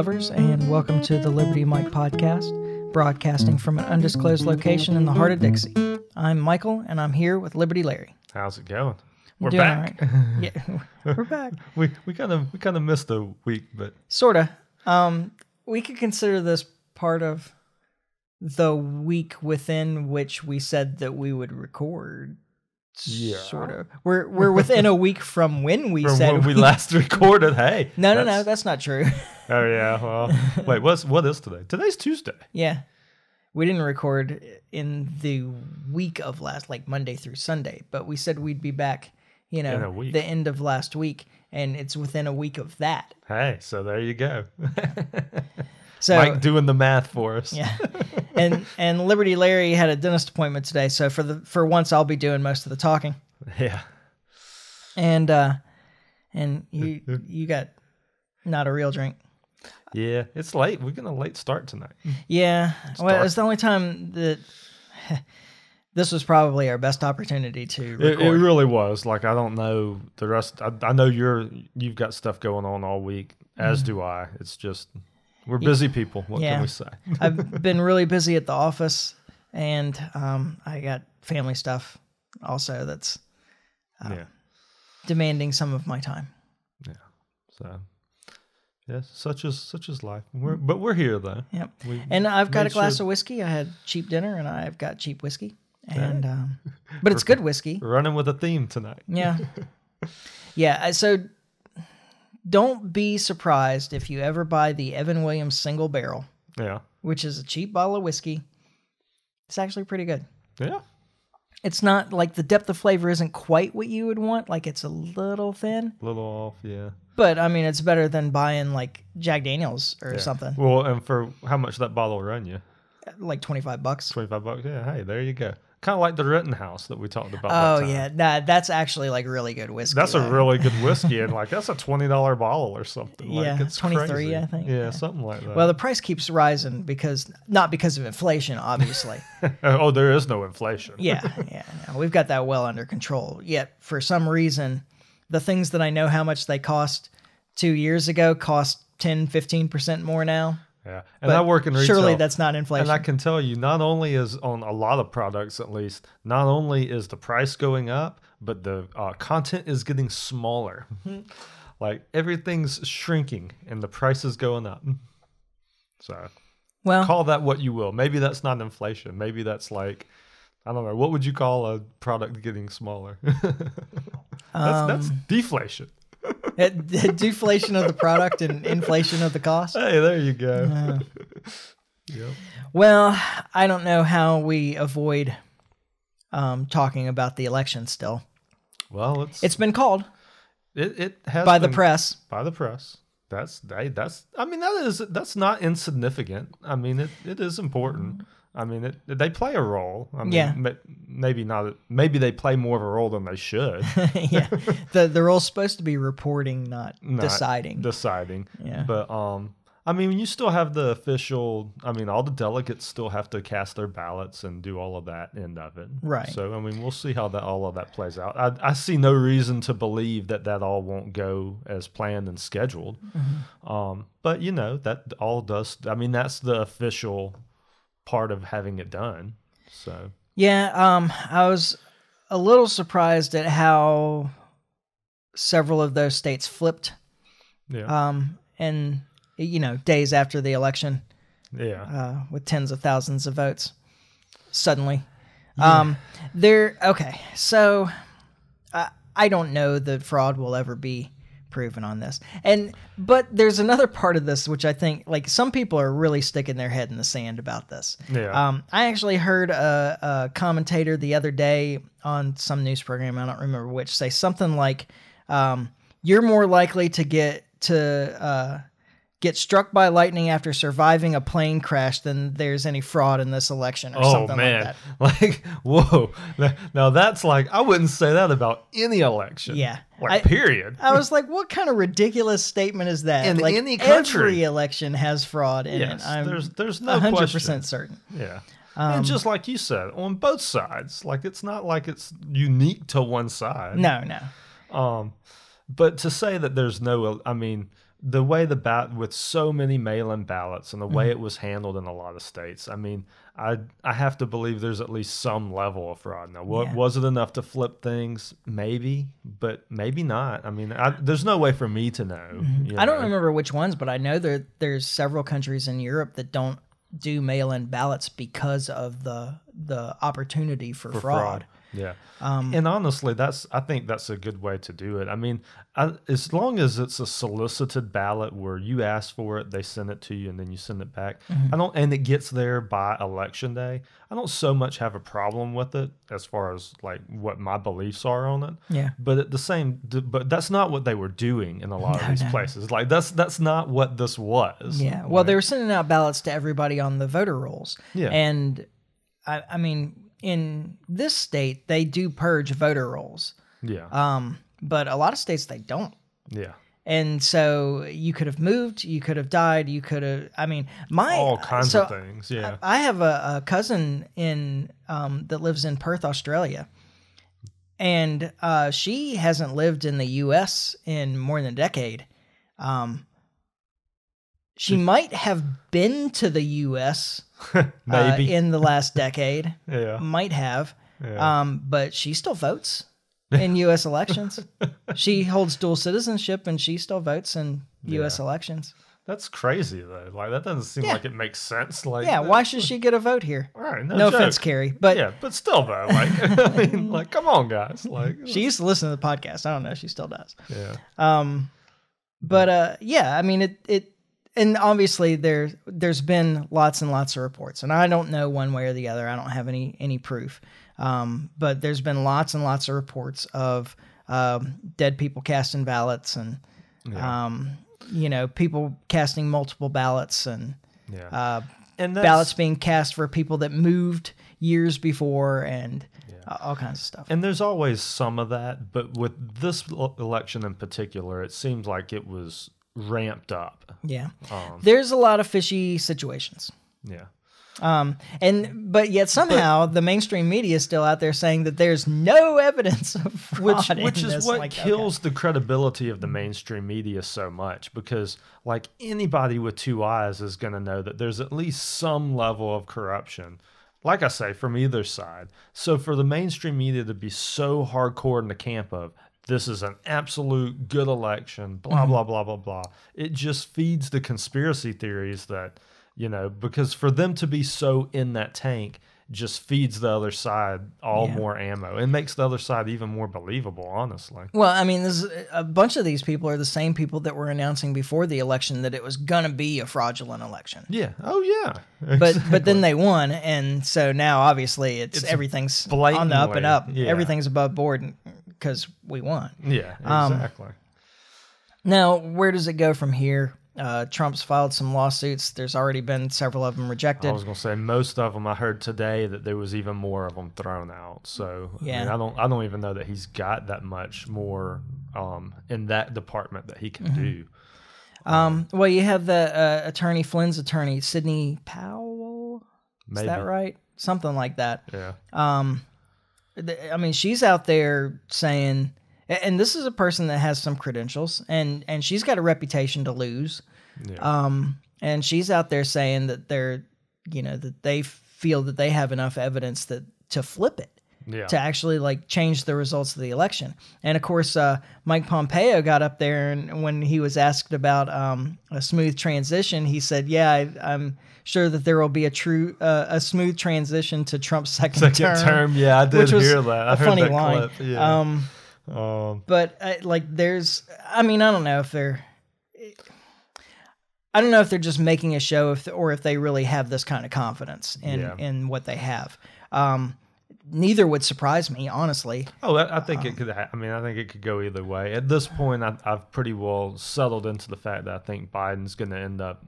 lovers, and welcome to the Liberty Mic podcast, broadcasting from an undisclosed location in the heart of Dixie. I'm Michael, and I'm here with Liberty Larry. How's it going? We're Doing back. right. Yeah, we're back. we we kind of we kind of missed a week, but Sorta. Um, we could consider this part of the week within which we said that we would record. Yeah. Sort of. We're we're within a week from when we from said when we last recorded, hey. No, no, no, that's- that's not true. Oh yeah. Well, wait. What's what is today? Today's Tuesday. Yeah. We didn't record in the week of last, like Monday through Sunday, but we said we'd be back, you know, the end of last week, and it's within a week of that. Hey, so there you go. So, Mike doing the math for us. yeah. and and Liberty Larry had a dentist appointment today, so for the for once I'll be doing most of the talking. Yeah. And uh and you you got not a real drink. Yeah. It's late. We're gonna late start tonight. Yeah. well, dark. it's the only time that this was probably our best opportunity to It, record. it really was. Like I don't know the rest. I, I know you're you've got stuff going on all week, as do I. It's just we're busy people. What Mm. Yeah. can we say? I've been really busy at the office, and um, I got family stuff also that's yeah. demanding some of my time. Yeah. So, yes, such as such as life. We're, but we're here though. Yep. We And I've got a glass sure- of whiskey. I had cheap dinner, and I've got cheap whiskey, and um, but it's good whiskey. Running with a theme tonight. Yeah, yeah. So don't be surprised if you ever buy the Evan Williams single barrel, Yeah, which is a cheap bottle of whiskey. It's actually pretty good. yeah, It's not like the depth of flavor isn't quite what you would want. Like it's a little thin. a little off. Yeah. But I mean, it's better than buying like Jack Daniels or yeah. something, Well, and for how much that bottle will run you? like twenty five bucks. Twenty five bucks. Yeah. Hey, there you go. Kind of like the Rittenhouse that we talked about. Oh that yeah, nah, that's actually like really good whiskey. That's a really good whiskey, and like that's a twenty dollar bottle or something. Like, Yeah, it's 23, crazy. I think, Yeah, yeah. something like that. well. The price keeps rising because not because of inflation, obviously. oh, there is no inflation. yeah, yeah. No, we've got that well under control. Yet for some reason, the things that I know how much they cost two years ago cost 10, 15 percent more now. yeah. And But I work in retail. Surely that's not inflation. And I can tell you, not only is on a lot of products, at least, not only is the price going up, but the uh, content is getting smaller. like everything's shrinking and the price is going up. So well, call that what you will. Maybe that's not inflation. Maybe that's like, I don't know. What would you call a product getting smaller? that's, that's Um, deflation. it- the deflation of the product and inflation of the cost. Hey, there you go. yep. Well, I don't know how we avoid um, talking about the election still. Well, it's It's been called it, it has by the press. by the press. That's that's I mean that is that's not insignificant. I mean it, it is important. I mean it, they play a role. I mean, Yeah. ma- maybe not. Maybe they play more of a role than they should. yeah, the the role's supposed to be reporting, not, Not deciding. deciding. Yeah. But um, I mean, you still have the official. I mean, all the delegates still have to cast their ballots and do all of that end of it. Right. So I mean, we'll see how that all of that plays out. I, I see no reason to believe that that all won't go as planned and scheduled. Mm-hmm. Um, but you know that all does. I mean, that's the official part of having it done. So Yeah, um, I was a little surprised at how several of those states flipped. yeah, Um, and you know, days after the election, yeah, uh, with tens of thousands of votes, suddenly. Um, there. Okay, so uh, I don't know that fraud will ever be proven on this, and but there's another part of this which I think like some people are really sticking their head in the sand about this. yeah. Um, I actually heard a, a commentator the other day on some news program, I don't remember which, say something like, um, "You're more likely to get to uh, get struck by lightning after surviving a plane crash than there's any fraud in this election or Oh something man! like that." Like, whoa! Now that's like I wouldn't say that about any election. Yeah. Like I- period. I was like, "What kind of ridiculous statement is that?" In like, any country. every election has fraud in yes. it. I'm there's there's no hundred question. percent certain. Yeah. Um, and just like you said, on both sides, like it's not like it's unique to one side. No, no. Um, but to say that there's no, I mean, the way the bat with so many mail-in ballots and the way Mm-hmm. it was handled in a lot of states. I mean, I I have to believe there's at least some level of fraud. Now, what Yeah. was it enough to flip things? Maybe, but maybe not. I mean, I, there's no way for me to know. Mm-hmm. I don't remember which ones, but I know there there's several countries in Europe that don't do mail-in ballots because of the the opportunity for, for fraud. Yeah. Um, and honestly, that's I think that's a good way to do it. I mean, I, as long as it's a solicited ballot where you ask for it, they send it to you, and then you send it back. Mm-hmm. I don't, and it gets there by election day. I don't so much have a problem with it as far as like what my beliefs are on it. Yeah. But at the same, but that's not what they were doing in a lot of these no. places. Like that's that's not what this was. Yeah. Well, they were sending out ballots to everybody on the voter rolls. Yeah. And I, I mean, in this state, they do purge voter rolls. yeah, Um, but a lot of states they don't. yeah. And so you could have moved, you could have died, you could have. I mean, my All kinds so of things. Yeah. I have a, a cousin in um, that lives in Perth, Australia, and uh, she hasn't lived in the U.S. in more than a decade. Um, she might have been to the U.S. uh, Maybe. in the last decade, yeah. might have, Yeah. um, but she still votes in U.S. elections. she holds dual citizenship, and she still votes in U.S. Yeah. elections. That's crazy though. Like that doesn't seem Yeah. like it makes sense. Like Yeah, why should she get a vote here? All right, no, No offense. Carrie, but yeah, but still though, like I mean, like come on, guys, like She used to listen to the podcast. I don't know. She still does. yeah, Um, but uh, yeah, I mean it. It and obviously there there's been lots and lots of reports, and I don't know one way or the other. I don't have any any proof. Um, but there's been lots and lots of reports of um, dead people casting ballots, and Yeah. um, you know people casting multiple ballots, and yeah, uh, and ballots being cast for people that moved years before, and uh, all kinds of stuff. And there's always some of that, but with this election in particular, it seems like it was ramped up. yeah, Um, there's a lot of fishy situations. yeah, Um, and but yet somehow the mainstream media is still out there saying that there's no evidence of fraud which which is this. what Like, okay. kills the credibility of the mainstream media so much because like anybody with two eyes is going to know that there's at least some level of corruption like i say from either side so for the mainstream media to be so hardcore in the camp of this is an absolute good election blah mm-hmm. blah blah blah blah it just feeds the conspiracy theories that you know because for them to be so in that tank just feeds the other side all Yeah. more ammo and makes the other side even more believable honestly Well, I mean, this a bunch of these people are the same people that were announcing before the election that it was gonna be a fraudulent election. yeah oh yeah But but then they won, and so now obviously it's, It's everything's on the up and up. yeah. Everything's above board because we won. yeah Um, exactly Now, where does it go from here? Uh, Trump's filed some lawsuits. There's already been several of them rejected. I was gonna say most of them. I heard today that there was even more of them thrown out. So I, mean, Yeah. I don't. I don't even know that he's got that much more um, in that department that he can Mm-hmm. do. Um, well, you have the uh, attorney Flynn's attorney, Sidney Powell. Is that right? Something like that. Yeah. Um, I mean, she's out there saying, and this is a person that has some credentials, and and she's got a reputation to lose. Yeah. Um, and she's out there saying that they're, you know, that they feel that they have enough evidence that to flip it yeah. to actually like change the results of the election. And of course, uh, Mike Pompeo got up there and when he was asked about um, a smooth transition, he said, "Yeah, I, I'm sure that there will be a true uh, a smooth transition to Trump's second, Second term." term. Yeah, I did hear that. I a heard funny that line. clip. Yeah. Um, Um, but uh, like, there's, I mean, I don't know if they're. I don't know if they're just making a show, if or if they really have this kind of confidence in Yeah. in what they have. Um, neither would surprise me, honestly. Oh, I think Um, it could. Ha- I mean, I think it could go either way. At this point, I, I've pretty well settled into the fact that I think Biden's going to end up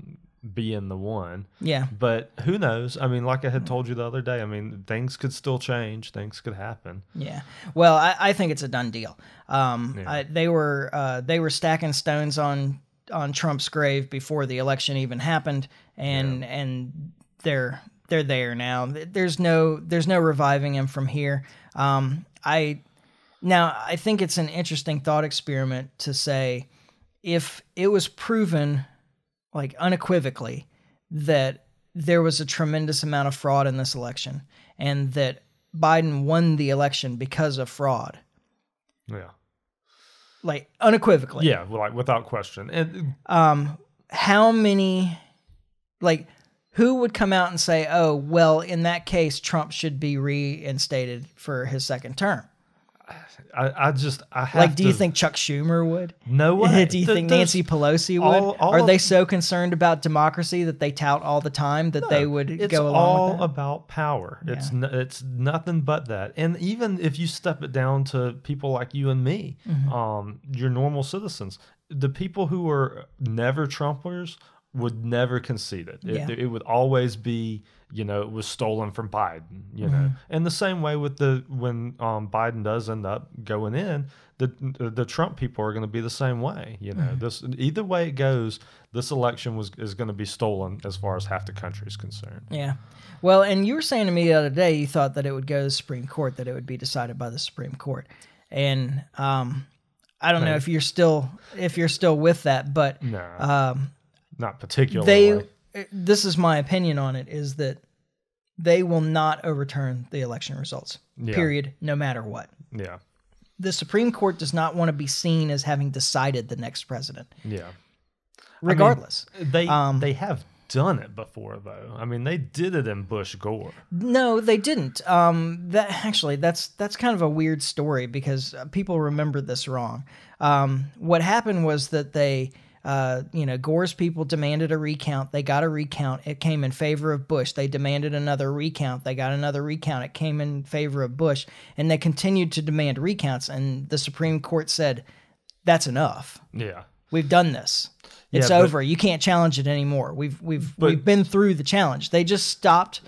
being the one. Yeah. But who knows? I mean, like I had told you the other day, I mean, things could still change. Things could happen. Yeah. Well, I, I think it's a done deal. Um, Yeah. I, they were uh, they were stacking stones on on Trump's grave before the election even happened, and and they're they're there now. There's no there's no reviving him from here. Um, I now I think it's an interesting thought experiment to say if it was proven, like unequivocally, that there was a tremendous amount of fraud in this election and that Biden won the election because of fraud, Yeah. like unequivocally. Yeah, like without question. And um, how many, like, who would come out and say, "Oh, well, in that case, Trump should be reinstated for his second term"? I, I just I have Like, do you to- think Chuck Schumer would? no way? do you Th- think Nancy Pelosi would? all- all Are they so concerned about democracy that they tout all the time that they would it's go along It's all about power. It's n- it's nothing but that. And even if you step it down to people like you and me, Mm-hmm. um, your normal citizens, the people who are never Trumpers would never concede it. It, Yeah. it would always be, you know, it was stolen from Biden. You know, Mm-hmm. and the same way with the when um, Biden does end up going in, the the Trump people are going to be the same way. You know, Mm-hmm. this either way it goes, this election was is going to be stolen as far as half the country is concerned. Yeah. Well, and you were saying to me the other day you thought that it would go to the Supreme Court, that it would be decided by the Supreme Court, and um, I don't know if you're still if you're still with that, but No, um, not particularly. they this is my opinion on it is that they will not overturn the election results. Yeah. Period. No matter what. yeah, The Supreme Court does not want to be seen as having decided the next president, yeah. regardless. They Um, they have done it before though. I mean, they did it in Bush Gore. No, they didn't. Um, that actually, that's that's kind of a weird story because uh, people remember this wrong. Um, what happened was that they, uh, you know, Gore's people demanded a recount. They got a recount. It came in favor of Bush. They demanded another recount. They got another recount. It came in favor of Bush, and they continued to demand recounts. And the Supreme Court said, "That's enough. Yeah, We've done this." It's Yeah, but- over. You can't challenge it anymore. We've we've But- we've been through the challenge. They just stopped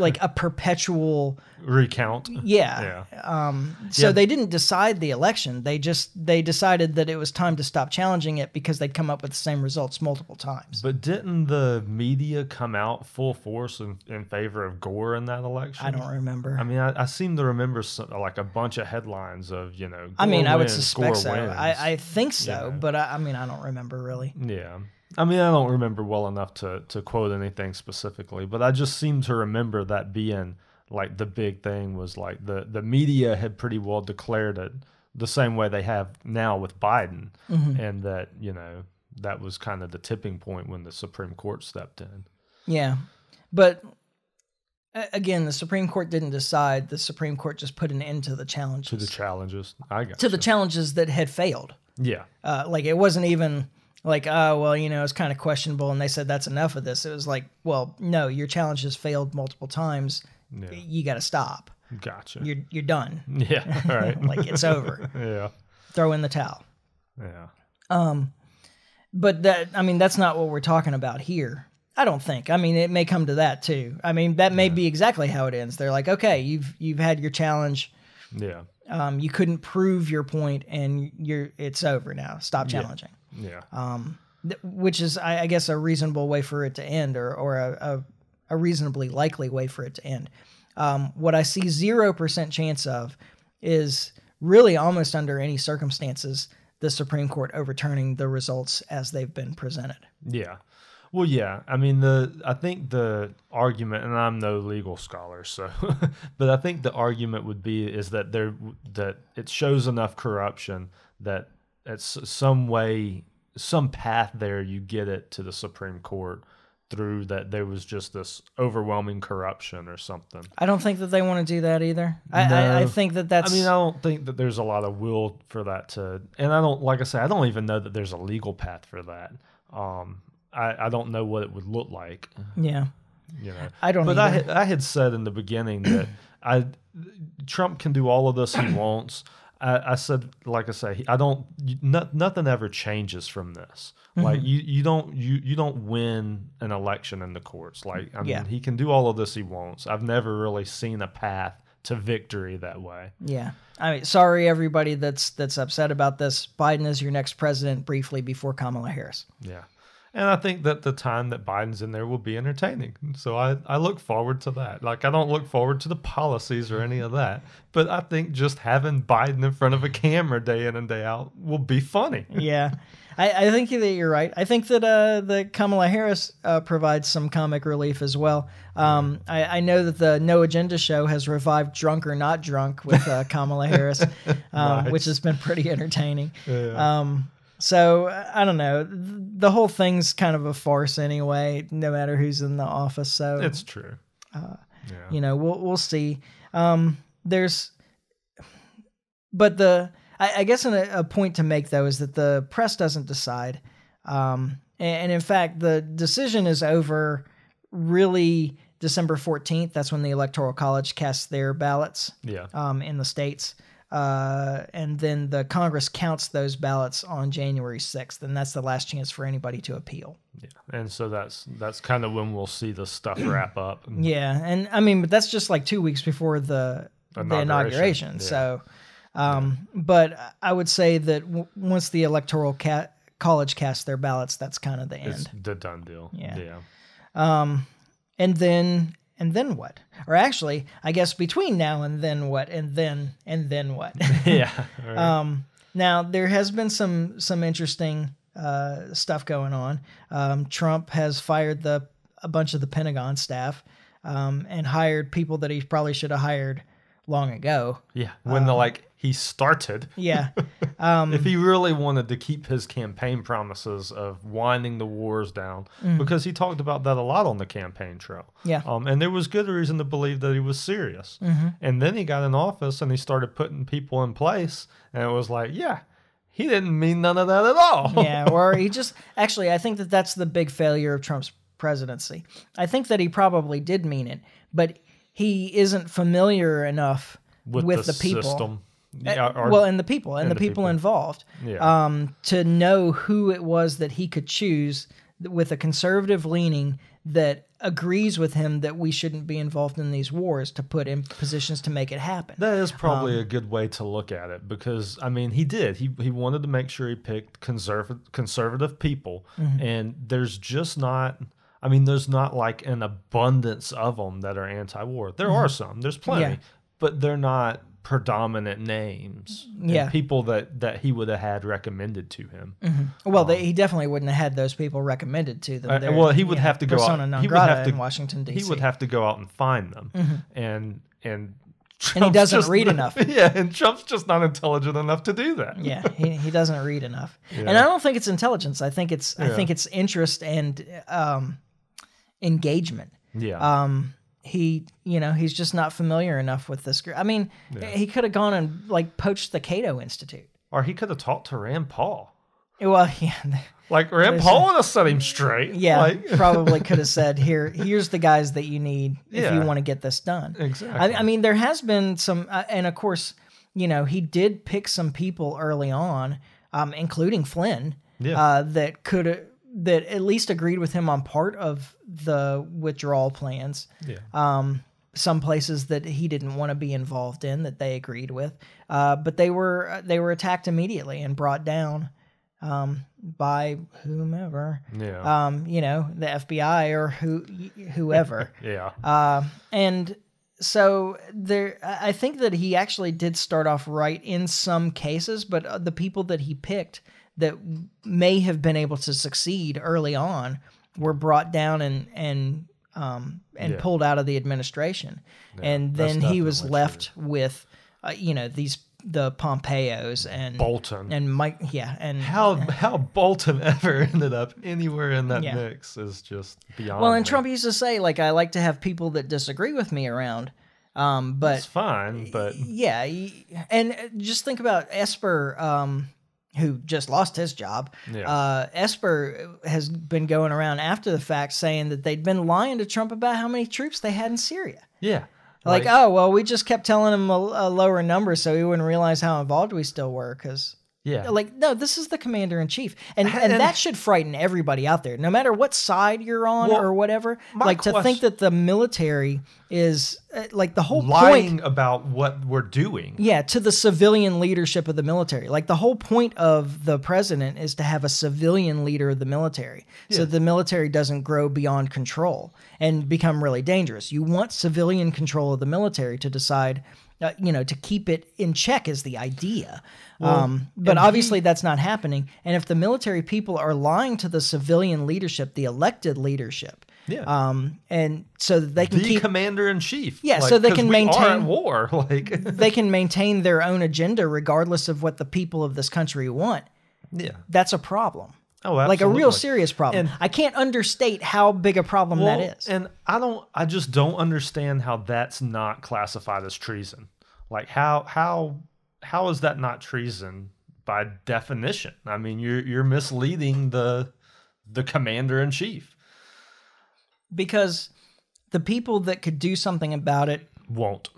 like a perpetual recount. yeah. Um, so Yeah. they didn't decide the election. They just they decided that it was time to stop challenging it because they'd come up with the same results multiple times. But didn't the media come out full force in, in favor of Gore in that election? I don't remember. I mean, I, I seem to remember some, like a bunch of headlines of you know. I mean, Gore I would suspect Gore so. I, I think so, know. but I, I mean, I don't remember really. Yeah. I mean, I don't remember well enough to, to quote anything specifically, but I just seem to remember that being like the big thing was like the, the media had pretty well declared it the same way they have now with Biden. Mm-hmm. And that, you know, that was kind of the tipping point when the Supreme Court stepped in. Yeah, but again, the Supreme Court didn't decide. The Supreme Court just put an end to the challenges To the challenges. I got to the challenges that had failed. Yeah. Uh, like it wasn't even like, oh well, you know, it's kind of questionable, and they said that's enough of this. It was like, well, no, your challenge has failed multiple times. Yeah. You got to stop. Gotcha. You're you're done. yeah. All right. Like it's over. yeah. Throw in the towel. Yeah. Um, but that I mean, that's not what we're talking about here. I don't think. I mean, it may come to that too. I mean, that may be exactly how it ends. They're like, okay, you've you've had your challenge. Yeah. Um, you couldn't prove your point, and you're it's over now. Stop challenging. Yeah. Um, th- which is, I, I guess, a reasonable way for it to end, or or a, a, a reasonably likely way for it to end. Um, what I see zero percent chance of is really almost under any circumstances the Supreme Court overturning the results as they've been presented. Yeah. Well, yeah. I mean, the I think the argument, and I'm no legal scholar, so, but I think the argument would be is that there that it shows enough corruption that it's some way, some path there you get it to the Supreme Court through that there was just this overwhelming corruption or something. I don't think that they want to do that either. I, I, I think that that's. I mean, I don't think that there's a lot of will for that to, and I don't, like I say, I don't even know that there's a legal path for that. Um, I, I don't know what it would look like, yeah, you know. I don't. But I either. had, I had said in the beginning that I Trump can do all of this he wants. I, I said, like I say, I don't. No, nothing ever changes from this. Mm-hmm. Like you, you don't you you don't win an election in the courts. Like I mean, Yeah. he can do all of this he wants. I've never really seen a path to victory that way. Yeah. I mean, sorry everybody that's that's upset about this. Biden is your next president briefly before Kamala Harris. Yeah. And I think that the time that Biden's in there will be entertaining. So I, I look forward to that. Like, I don't look forward to the policies or any of that. But I think just having Biden in front of a camera day in and day out will be funny. yeah. I, I think that you're right. I think that uh, the Kamala Harris uh, provides some comic relief as well. Um, I, I know that the No Agenda show has revived Drunk or Not Drunk with uh, Kamala Harris, um, Nice. which has been pretty entertaining. Yeah. Um, so I don't know. The whole thing's kind of a farce anyway, no matter who's in the office. So It's true. Uh, yeah. you know we'll we'll see um there's but the i, I guess an, a point to make though is that the press doesn't decide um and, and in fact the decision is over really december 14th that's when the electoral college casts their ballots yeah. um, in the states uh, and then the congress counts those ballots on january 6th and that's the last chance for anybody to appeal Yeah. And so that's that's kind of when we'll see the stuff wrap up. Yeah, and I mean, but that's just like two weeks before the the Inauguration, inauguration. yeah. So, um, but I would say that w- once the electoral ca- college casts their ballots, that's kind of the It's end. the done deal. Yeah. Yeah. Um, and then and then what? Or actually, I guess between now and then what? And then and then what? Yeah. Right. Um, now there has been some some interesting uh, stuff going on. Um, Trump has fired the a bunch of the Pentagon staff um, and hired people that he probably should have hired long ago. yeah. When the like he started. Yeah, um, if he really wanted to keep his campaign promises of winding the wars down, because he talked about that a lot on the campaign trail. Mm. Yeah. Um, and there was good reason to believe that he was serious. Mm-hmm. And then he got in office and he started putting people in place, and it was like, yeah, he didn't mean none of that at all. yeah, or he just actually, I think that that's the big failure of Trump's presidency. I think that he probably did mean it, but he isn't familiar enough with, the, people. system. Uh, Yeah, or- well, and the people and, and the, the people, people. involved, Yeah. um, to know who it was that he could choose with a conservative leaning that agrees with him that we shouldn't be involved in these wars to put in positions to make it happen. That is probably Um, a good way to look at it because I mean he did he he wanted to make sure he picked conservative conservative people Mm-hmm. and there's just not I mean there's not like an abundance of them that are anti-war. There are some, there's plenty, Mm-hmm. Yeah. but they're not predominant names. Yeah. people that that he would have had recommended to him. well, they, he definitely wouldn't have had those people recommended to them. Uh, They're, well, he would you know, have to go out. He would have to in Washington D.C. He would have to go out and find them, and and And he doesn't just read enough. Yeah, and Trump's just not intelligent enough to do that. yeah, he, he doesn't read enough, and I don't think it's intelligence. I think it's I think it's interest and um, engagement. Yeah. um he you know he's just not familiar enough with this group i mean he could have gone and like poached the cato institute Or he could have talked to Rand Paul. well yeah Like Rand Paul would have set him straight. yeah Like, probably could have said here here's the guys that you need if you want to get this done exactly. I, I mean there has been some uh, and of course you know he did pick some people early on um including flynn Yeah. uh that could that at least agreed with him on part of the withdrawal plans yeah. um, some places that he didn't want to be involved in that they agreed with, uh, but they were they were attacked immediately and brought down um, by whomever, yeah. um, you know, the FBI or who whoever, yeah. uh, and so there. I I think that he actually did start off right in some cases, but uh, the people that he picked that may have been able to succeed early on were brought down and and um, and Yeah. pulled out of the administration, and then he was left with, uh, you know, these the Pompeos and Bolton. and Mike, yeah, and how how Bolton ever ended up anywhere in that Yeah. mix is just beyond. well, and me. Trump used to say like I like to have people that disagree with me around, um, but It's fine, but yeah, and uh, just think about Esper, um, who just lost his job. Yeah. Uh, Esper has been going around after the fact saying that they'd been lying to Trump about how many troops they had in Syria. yeah. Like, oh well, we just kept telling him a, a lower number so he wouldn't realize how involved we still were because Yeah. Like, no, this is the commander in chief. And, and, And- that should frighten everybody out there, no matter what side you're on Well, or whatever. Like, to think that the military is uh, like the whole point. lying about what we're doing. Yeah, to the civilian leadership of the military. Like the whole point of the president is to have a civilian leader of the military. So the military doesn't grow beyond control and become really dangerous. You want civilian control of the military to decide, uh, you know, to keep it in check is the idea. um, but obviously that's not happening. And if the military people are lying to the civilian leadership, the elected leadership, Yeah. um, and so they can the keep commander in chief. Yeah, so they can maintain- war. Like, they can maintain their own agenda regardless of what the people of this country want. yeah. That's a problem. Oh, Like a real serious problem. And- I can't understate how big a problem Well, that is. And I don't I just don't understand how that's not classified as treason. Like how how how is that not treason by definition? I mean, you're you're misleading the the commander in chief. because the people that could do something about it, Won't.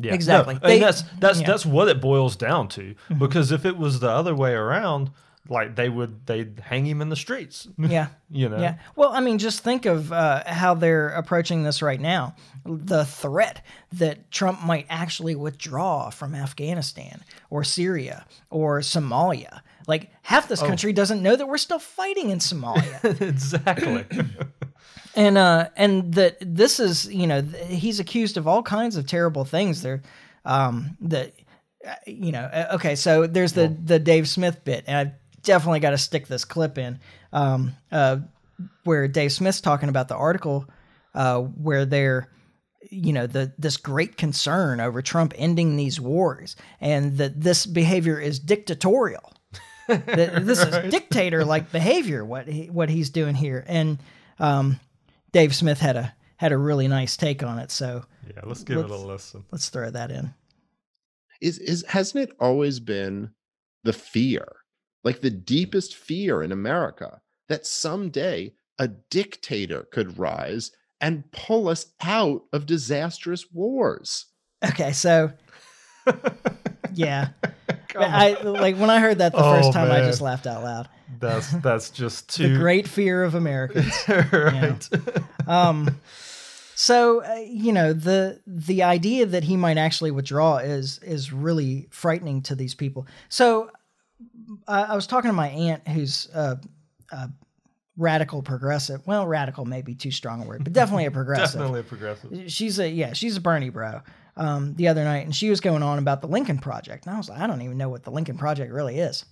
Yeah, Exactly. No, They- and that's that's yeah. that's what it boils down to. Mm-hmm. Because if it was the other way around, like they would they'd hang him in the streets. yeah. you know. Yeah. Well, I mean, just think of uh, how they're approaching this right now. The threat that Trump might actually withdraw from Afghanistan or Syria or Somalia. Like half Oh. this country doesn't know that we're still fighting in Somalia. exactly. and uh and that this is you know th- he's accused of all kinds of terrible things there um that uh, you know uh, okay so there's the the dave smith bit and i definitely got to stick this clip in um uh where dave smith's talking about the article uh where they're you know the this great concern over trump ending these wars and that this behavior is dictatorial that this is dictator like behavior what he, what he's doing here and um Dave Smith had a had a really nice take on it, so yeah, let's give it a listen. let's throw that in. is is hasn't it always been the fear like the deepest fear in america that someday a dictator could rise and pull us out of disastrous wars Okay, so yeah, I like when I heard that the Oh, first time, I just laughed out loud. That's that's just The too great fear of Americans. right. Um, so uh, you know the the idea that he might actually withdraw is is really frightening to these people. So uh, I was talking to my aunt, who's a, a radical progressive. Well, radical may be too strong a word, but definitely a progressive. Definitely a progressive. she's a yeah she's a bernie bro um, the other night and she was going on about the lincoln project and i was like i don't even know what the lincoln project really is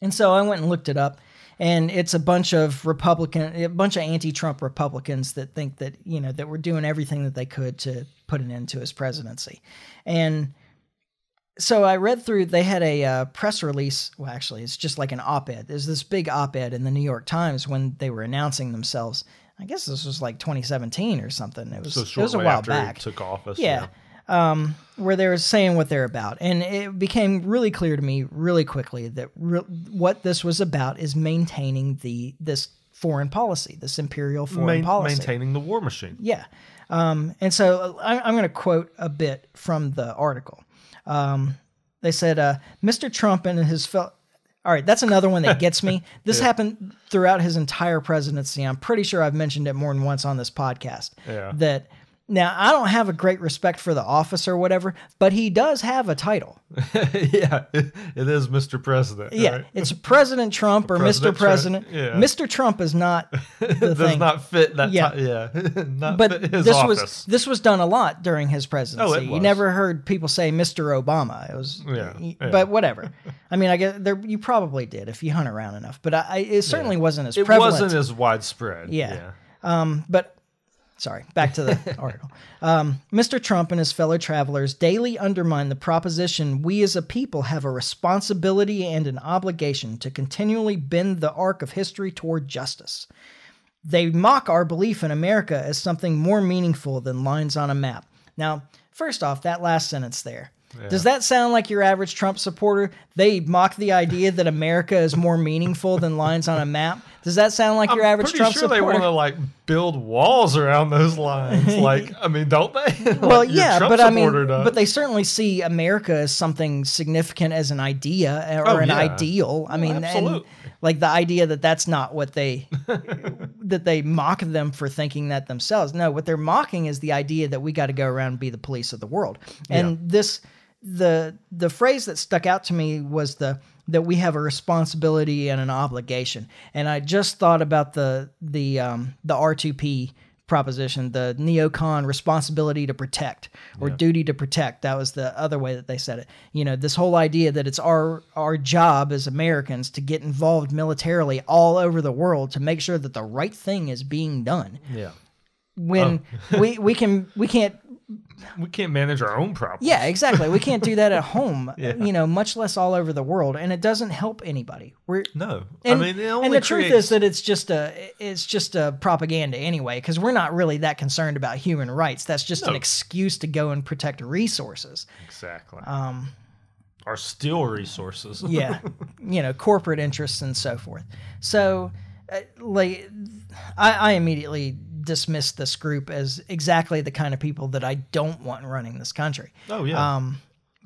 and so i went and looked it up and it's a bunch of republican a bunch of anti-trump republicans that think that you know that we're doing everything that they could to put an end to his presidency and so I read through. They had a uh, press release. Well, actually, it's just like an op-ed. There's this big op-ed in the New York Times when they were announcing themselves. I guess this was like 2017 or something. It was So it was a while back. took office. Yeah. Um, where they were saying what they're about. And it became really clear to me really quickly that re- what this was about is maintaining the this foreign policy, this imperial foreign Main- policy. maintaining the war machine. Yeah. Um, and so I, I'm going to quote a bit from the article. Um, they said, uh, Mr. Trump and his fellow. All right, that's another one that gets me. This happened throughout his entire presidency. I'm pretty sure I've mentioned it more than once on this podcast. Yeah. That now I don't have a great respect for the office or whatever, but he does have a title. yeah, it, is Mr. President. Yeah, right? it's President Trump or President Mr. Trump, President. yeah. Mr. Trump is not the Does not fit that. Yeah. yeah, not but this office. was this was done a lot during his presidency. Oh, it was. You never heard people say Mr. Obama. It was, Yeah, yeah. but whatever. I mean, I guess there you probably did if you hunt around enough, but I, I, it certainly wasn't as it wasn't as widespread. Yeah. Um, but sorry, back to the article. Um, Mr. Trump and his fellow travelers daily undermine the proposition we as a people have a responsibility and an obligation to continually bend the arc of history toward justice. They mock our belief in America as something more meaningful than lines on a map. Now, first off, that last sentence there. Does that sound like your average Trump supporter? They mock the idea that America is more meaningful than lines on a map. Does that sound like your I'm average pretty Trump sure they want to like build walls around those lines. Like, I mean, don't they? Like, well, your yeah, but I mean, does. but they certainly see America as something significant as an idea eh, or Oh, an yeah. ideal. I oh, mean, and, absolutely. like the idea that that's not what they that they mock them for thinking that themselves. No, what they're mocking is the idea that we got to go around and be the police of the world. And this the the phrase that stuck out to me was the that we have a responsibility and an obligation. And I just thought about the the um, the R2P proposition, the neocon responsibility to protect or duty to protect. That was the other way that they said it. You know, this whole idea that it's our our job as Americans to get involved militarily all over the world to make sure that the right thing is being done. yeah, When we we can we can't we can't manage our own problems. yeah, exactly. We can't do that at home, Yeah. you know, much less all over the world, and it doesn't help anybody. We're No, and, I mean, and the truth is that it's just a it's just a propaganda anyway, because we're not really that concerned about human rights. That's just an excuse to go and protect resources. exactly. Um, our steel resources. Yeah, you know, corporate interests and so forth. So, uh, like, I, I immediately dismissed this group as exactly the kind of people that I don't want running this country. Oh yeah, Um,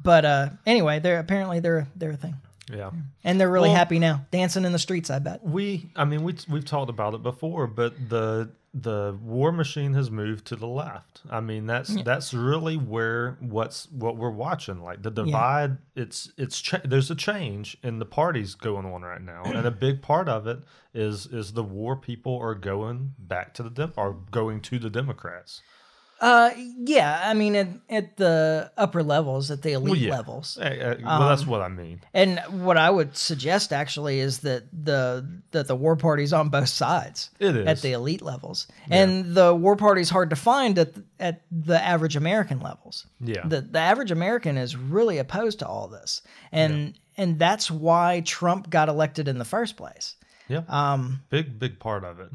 but uh, anyway, they're apparently they're they're a thing, yeah. and they're really Well- happy now, dancing in the streets. I bet. We, I mean, we we've talked about it before, but the the war machine has moved to the left. I mean, that's that's really where what's what we're watching. Like the divide, it's it's cha- there's a change in the parties going on right now, and a big part of it is is the war people are going back to the dem- are going to the Democrats. Uh, yeah, I mean, at, at the upper levels, at the elite Well, yeah. levels, eh, well, Um, that's what I mean. and what I would suggest actually is that the that the war party's on both sides. It is. at the elite levels, and the war party's hard to find at the, at the average American levels. Yeah. the the average American is really opposed to all this, and and that's why Trump got elected in the first place. Yeah, Um, big big part of it.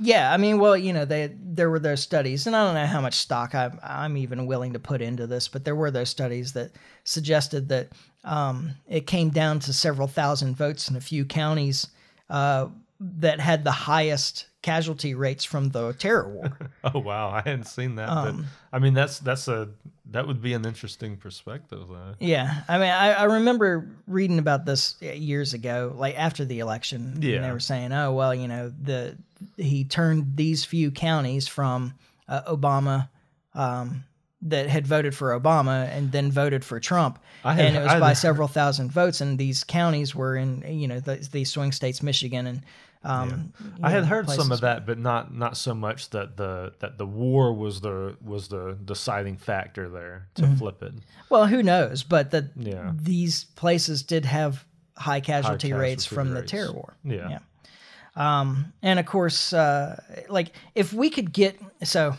Yeah, I mean, well, you know, they there were those studies, and I don't know how much stock I'm I'm even willing to put into this, but there were those studies that suggested that um, it came down to several thousand votes in a few counties uh, that had the highest casualty rates from the terror war. Oh wow, I hadn't seen that. Um, but I mean, that's that's a that would be an interesting perspective. Though. yeah, I mean, I, I remember reading about this years ago, like after the election. and Yeah. they were saying, oh well, you know, the he turned these few counties from uh, Obama. Um, that had voted for Obama and then voted for Trump, I had- and it was by several thousand votes. And these counties were in, you know, the, these swing states, Michigan and. Um, I had heard some of that, but not not so much that the that the war was the was the deciding factor there to Mm-hmm. flip it. Well, who knows? But that Yeah. these places did have high casualty, rates casualty from the terror war. Yeah. Yeah. Um, and of course, uh, like if we could get so.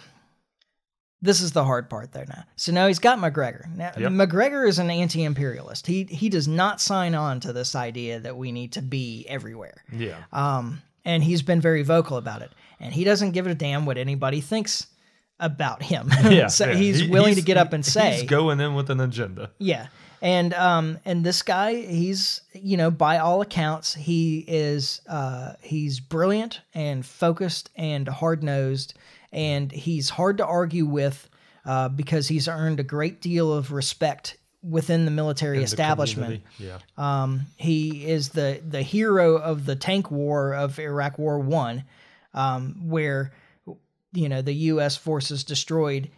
This is the hard part though now. So now he's got Macgregor. Now Yep. Macgregor is an anti-imperialist. He he does not sign on to this idea that we need to be everywhere. Yeah, Um, and he's been very vocal about it. And he doesn't give a damn what anybody thinks about him. yeah. so yeah. he's He- willing to get up and say, he's going in with an agenda. yeah. And um and this guy he's you know by all accounts he is uh he's brilliant and focused and hard-nosed and he's hard to argue with uh because he's earned a great deal of respect within the military in establishment. community. Yeah, Um, he is the the hero of the tank war of Iraq War One, um, where you know the U.S. forces destroyed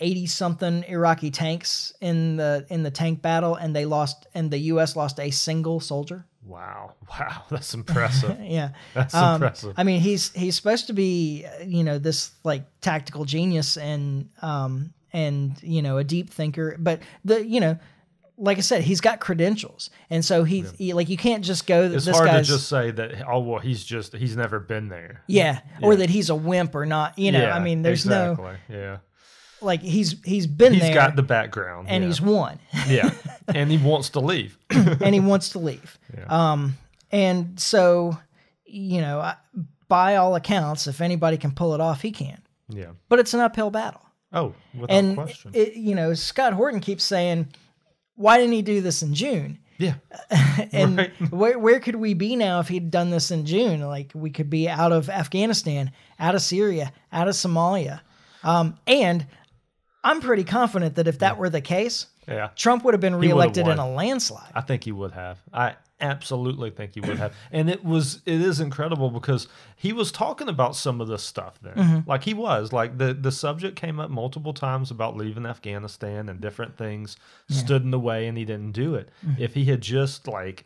eighty something Iraqi tanks in the in the tank battle, and they lost, and the U.S. lost a single soldier. Wow, wow, that's impressive. Yeah, That's Um, impressive. I mean, he's he's supposed to be, you know, this like tactical genius and um and you know a deep thinker, but the you know, like I said, he's got credentials, and so he, he like you can't just go. It's this hard to just say that. Oh well, he's just he's never been there. yeah, or that he's a wimp or not. You know, Yeah, I mean, there's no. Yeah, like he's he's been he's there got the background, and yeah. he's won, yeah, and he wants to leave. and he wants to leave. Yeah. Um, and so you know, I- by all accounts, if anybody can pull it off, he can. yeah. But it's an uphill battle. Oh, without and question. it, you know, Scott Horton keeps saying, "Why didn't he do this in June?" yeah. and Right. where where could we be now if he'd done this in June? Like we could be out of Afghanistan, out of Syria, out of Somalia, um, and I'm pretty confident that if that were the case, Yeah. Trump would have been reelected in a landslide. I think he would have. I absolutely think he would have. And it was it is incredible because he was talking about some of this stuff then. Mm-hmm. Like he was. Like the the subject came up multiple times about leaving Afghanistan and different things stood in the way and he didn't do it. Mm-hmm. If he had just like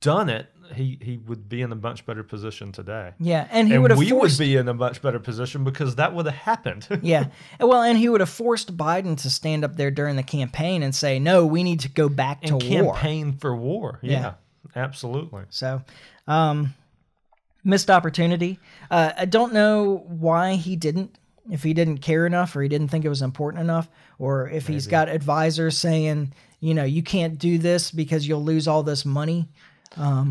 done it, he he would be in a much better position today. Yeah, and he and would have we forced. would be in a much better position because that would have happened. yeah, well, and he would have forced Biden to stand up there during the campaign and say, "No, we need to go back to and war." campaign for war. Yeah. Yeah, absolutely. So, um, missed opportunity. Uh, I don't know why he didn't. If he didn't care enough, or he didn't think it was important enough, or if he's got advisors saying, you know, you can't do this because you'll lose all this money.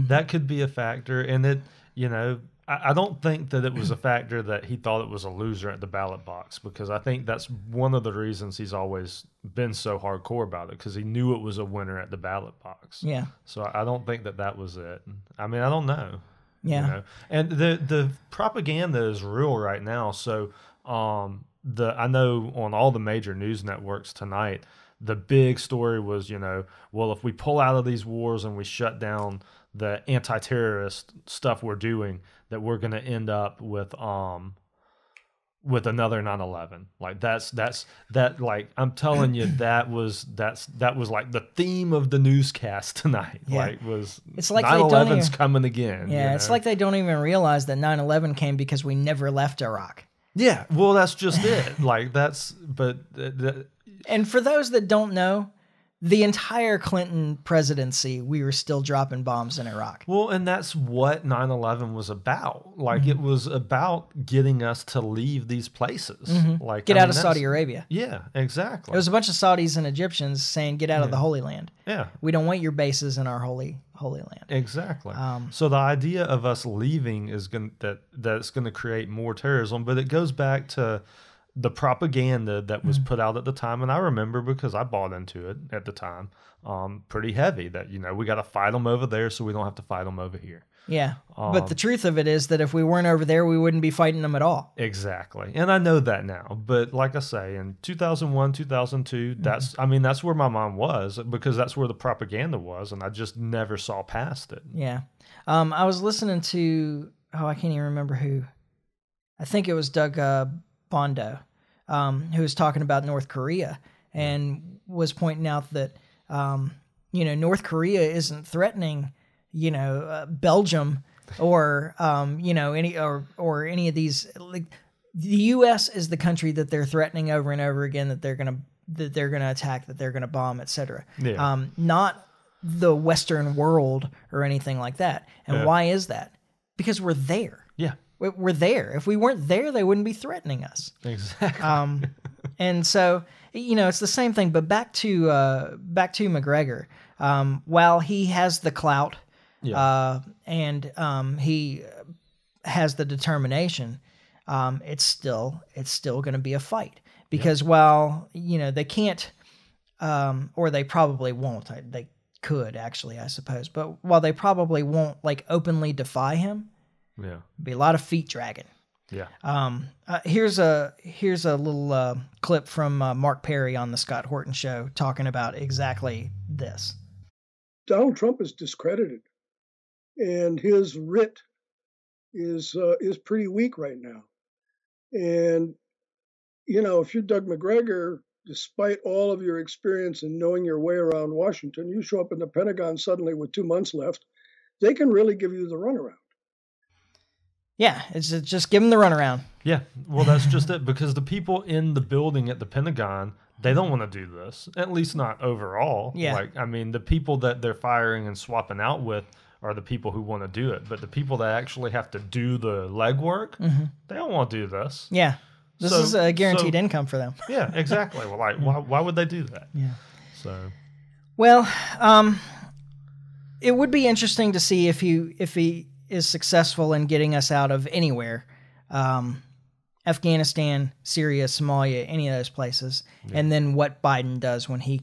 That could be a factor, and it, you know, I, I don't think that it was a factor that he thought it was a loser at the ballot box because I think that's one of the reasons he's always been so hardcore about it because he knew it was a winner at the ballot box. Yeah, So I I don't think that that was it. I mean, I don't know. yeah, You know? And the the propaganda is real right now. So um the I know on all the major news networks tonight, the big story was, you know, well if we pull out of these wars and we shut down the anti-terrorist stuff we're doing, that we're going to end up with um with another 9/11. Like that's that's that like I'm telling you that was that's that was like the theme of the newscast tonight. Yeah. Like was It's like they don't 9/11's even- coming again. you yeah. It's like they don't even realize that 9/11 came because we never left Iraq. Yeah, well, that's just it. Like that's, but th- th- And for those that don't know, the entire Clinton presidency, we were still dropping bombs in Iraq. well, and that's what 9/11 was about. Like Mm-hmm. it was about getting us to leave these places. Like Mm-hmm. Get I out mean, of Saudi Arabia. Yeah, exactly. It was a bunch of Saudis and Egyptians saying, "Get out of the Holy Land. yeah, We don't want your bases in our holy Holy Land." exactly. Um, so the idea of us leaving is going that that's going to create more terrorism, but it goes back to the propaganda that was put out at the time, and I remember because I bought into it at the time, um, pretty heavy. That you know we got to fight them over there, so we don't have to fight them over here. Yeah, but Um, the truth of it is that if we weren't over there, we wouldn't be fighting them at all. Exactly. And I know that now. But like I say, in 2001, 2002, Mm-hmm. that's, I mean, that's where my mind was because that's where the propaganda was. And I just never saw past it. Yeah. Um, I was listening to oh, I can't even remember who. I think it was Doug uh, Bandow, um, who was talking about North Korea and was pointing out that um, you know North Korea isn't threatening you know uh, Belgium or um, you know any or or any of these like the U.S. is the country that they're threatening over and over again that they're gonna that they're gonna attack that they're gonna bomb etc. Yeah. Um, not the Western world or anything like that. And Yeah. why is that? Because we're there. Yeah. We- We're there. If we weren't there, they wouldn't be threatening us. Exactly. Um, and so you know it's the same thing. But back to uh, back to Macgregor. Um, while he has the clout, Yeah. uh, and um, he has the determination, um, it's still it's still going to be a fight because while you know they can't, um, or they probably won't. I- They could actually, I suppose, but while they probably won't like openly defy him, yeah. be a lot of feet dragging. Yeah. Um, uh, here's a here's a little uh, clip from uh, Mark Perry on the Scott Horton show talking about exactly this. Donald Trump is discredited, and his writ is uh, is pretty weak right now. And you know, if you're Doug Macgregor, despite all of your experience and knowing your way around Washington, you show up in the Pentagon suddenly with two months left, they can really give you the runaround. Yeah, it's just give them the runaround. Yeah. Well, that's just it because the people in the building at the Pentagon, they don't want to do this, at least not overall. Yeah. Like, I mean, the people that they're firing and swapping out with are the people who want to do it. But the people that actually have to do the legwork, they don't want to do this. Yeah, this So- is a guaranteed so- income for them. Yeah, exactly. well, like, why, why would they do that? Yeah. So, Well, um, it would be interesting to see if he if he is successful in getting us out of anywhere. Um, Afghanistan, Syria, Somalia, any of those places, and then what Biden does when he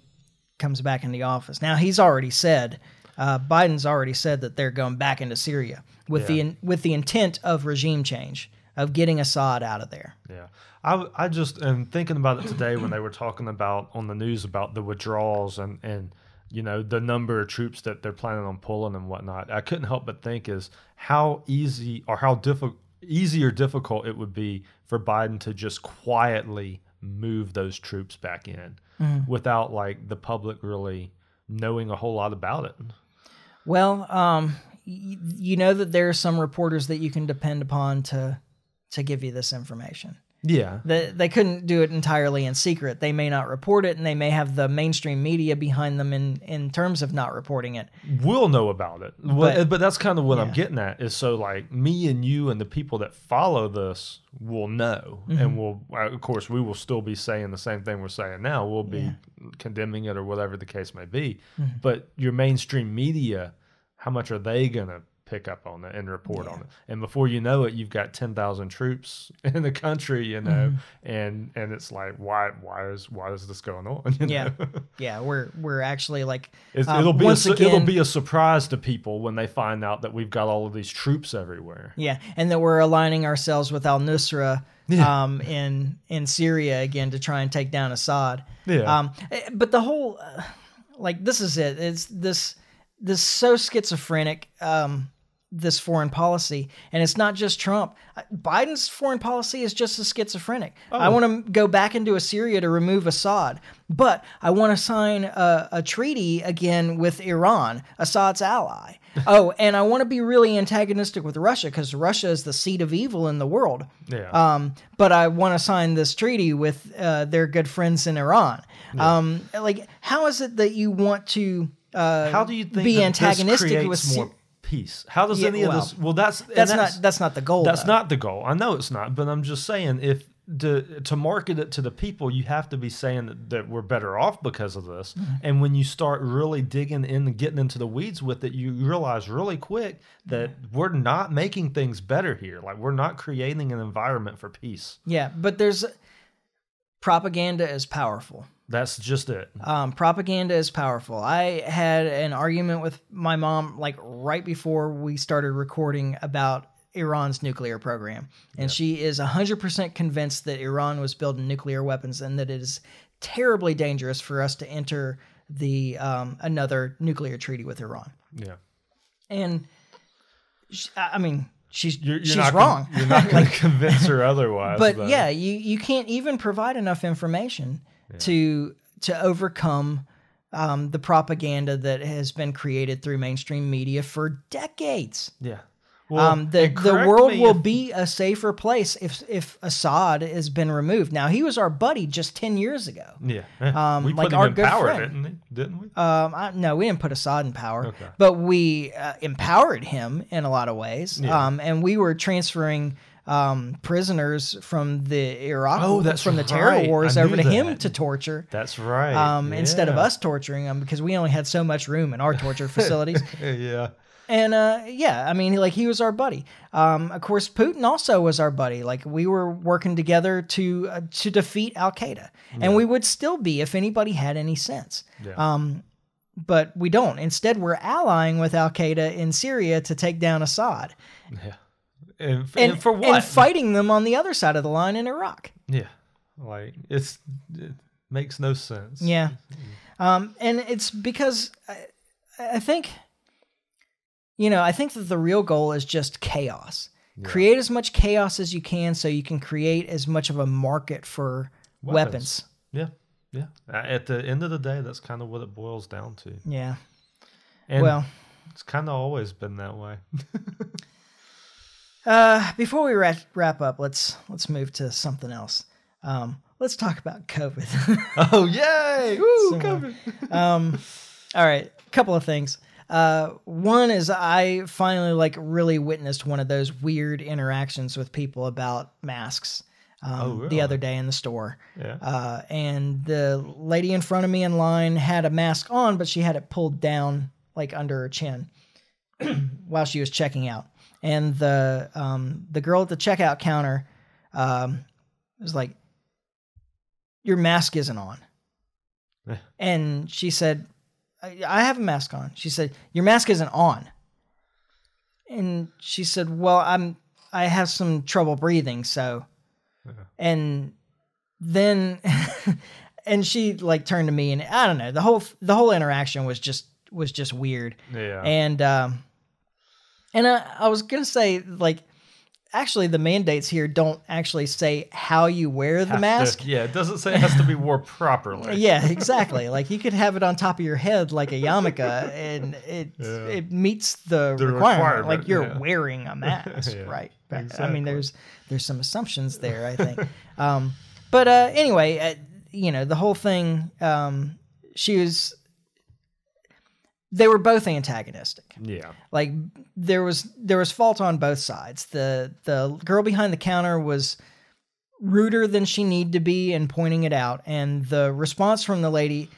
comes back into the office. Now he's already said, uh, Biden's already said that they're going back into Syria with the in, with the intent of regime change of getting Assad out of there. Yeah. I, I just am thinking about it today when they were talking about on the news about the withdrawals and, and you know the number of troops that they're planning on pulling and whatnot. I couldn't help but think is how easy or how difficult easy or difficult it would be for Biden to just quietly move those troops back in without like the public really knowing a whole lot about it. Well, um, y- you know that there are some reporters that you can depend upon to to give you this information. Yeah. They, they couldn't do it entirely in secret. They may not report it, and they may have the mainstream media behind them in, in terms of not reporting it. We'll know about it. But, But- that's kind of what I'm getting at is so like me and you and the people that follow this will know. Mm-hmm. And we'll, uh, of course, we will still be saying the same thing we're saying now. We'll be condemning it or whatever the case may be. Mm-hmm. But your mainstream media, how much are they going to pick up on it and report on it? And before you know it, you've got 10,000 troops in the country, you know, Mm-hmm. and, and it's like, why, why is, why is this going on? You Yeah, know? yeah, we're we're actually like um, it'll be a, again, it'll be a surprise to people when they find out that we've got all of these troops everywhere. yeah, and that we're aligning ourselves with Al Nusra um, in in Syria again to try and take down Assad. Yeah. Um, eh, but the whole uh, like this is it. It's this this so schizophrenic. Um, this foreign policy, and it's not just Trump. Uh, Biden's foreign policy is just as schizophrenic. Oh. I want to go back into Assyria to remove Assad, but I want to sign a, a treaty again with Iran, Assad's ally. oh, and I want to be really antagonistic with Russia because Russia is the seat of evil in the world. Yeah. Um, but I want to sign this treaty with uh, their good friends in Iran. Um, like, how is it that you want to uh, How do you think be antagonistic with more peace? How does Yeah, any of this? Well, that's and That's, not that's not the goal. that's though. not the goal. I know it's not, but I'm just saying if to to market it to the people, you have to be saying that, that we're better off because of this. Mm-hmm. And when you start really digging in and getting into the weeds with it, you realize really quick that we're not making things better here. Like we're not creating an environment for peace. Yeah, but there's propaganda is powerful. That's just it. Um, propaganda is powerful. I had an argument with my mom like right before we started recording about Iran's nuclear program. And she is 100% convinced that Iran was building nuclear weapons and that it is terribly dangerous for us to enter the um, another nuclear treaty with Iran. Yeah. And sh I mean, she's You're, you're she's not con- wrong. you're not going to convince her otherwise. but though. yeah, you you can't even provide enough information to to overcome um, the propaganda that has been created through mainstream media for decades. Yeah. Well, Um, the the world will if- be a safer place if if Assad has been removed. Now he was our buddy just ten years ago. Yeah. um, we like put our in good power, friend. didn't, we? didn't we? Um, I, no, we didn't put Assad in power, Okay. but we uh, empowered him in a lot of ways. Yeah. Um, and we were transferring um, prisoners from the Iraq, Oh, that's from the terror right. wars over to him to torture. That's right. Um, instead of us torturing them because we only had so much room in our torture facilities. yeah. And uh, yeah, I mean, like he was our buddy. Um, of course, Putin also was our buddy. Like we were working together to uh, to defeat Al Qaeda, and we would still be if anybody had any sense. Yeah. Um, but we don't. Instead, we're allying with Al Qaeda in Syria to take down Assad, Yeah. And, and, and for what? And fighting them on the other side of the line in Iraq. yeah. Like it's it makes no sense. Yeah. Um, and it's because I, I think, you know, I think that the real goal is just chaos. Create as much chaos as you can so you can create as much of a market for weapons. Yeah. Yeah. Uh, At the end of the day, that's kind of what it boils down to. Yeah. And well, it's kind of always been that way. uh, before we wrap, wrap up, let's let's move to something else. Um, let's talk about COVID. oh, yay! Woo, So, COVID. um, all right, a couple of things. Uh, one is I finally like really witnessed one of those weird interactions with people about masks. Um, Oh, The other day in the store, Yeah. uh, and the lady in front of me in line had a mask on, but she had it pulled down like under her chin while she was checking out. And the um, the girl at the checkout counter um, was like, "Your mask isn't on." Eh. and she said, I, "I have a mask on." She said, "Your mask isn't on." And she said, "Well, I'm I have some trouble breathing, so." And then and she like turned to me and I don't know, the whole the whole interaction was just was just weird. Yeah. And um and I, I was going to say like actually the mandates here don't actually say how you wear the to- mask. yeah, it doesn't say it has to be worn properly. Yeah, exactly. like you could have it on top of your head like a yarmulke, and it Yeah. it meets the, The requirement. requirement, Like you're yeah. wearing a mask, Yeah, right? But, I mean, there's there's some assumptions there, I think. um, but uh, anyway, uh, you know, the whole thing. Um, she was. They were both antagonistic Yeah. like there was there was fault on both sides the the girl behind the counter was ruder than she needed to be and pointing it out and the response from the lady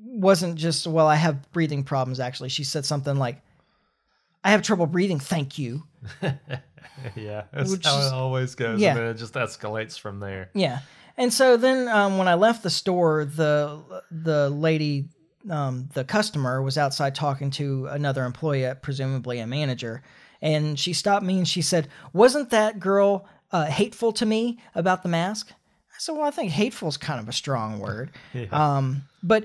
wasn't just well i have breathing problems actually she said something like i have trouble breathing thank you Yeah. That's Which how is- it always goes. Yeah. And then it just escalates from there. Yeah, and so then um, when I left the store, the the lady, um, the customer, was outside talking to another employee, presumably a manager, and she stopped me and she said, "Wasn't that girl uh, hateful to me about the mask?" I said, "Well, I think hateful is kind of a strong word." Um, but